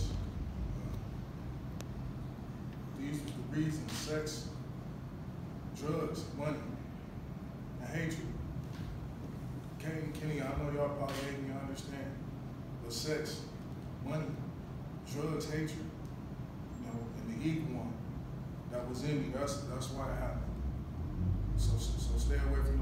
Uh, these are the reasons sex, drugs, money, and hatred. Kenny, Kenny, I know y'all probably hate me, I understand. But sex, money, drugs, hatred, you know, and the evil one that was in me, that's that's why it happened. So, so, so stay away from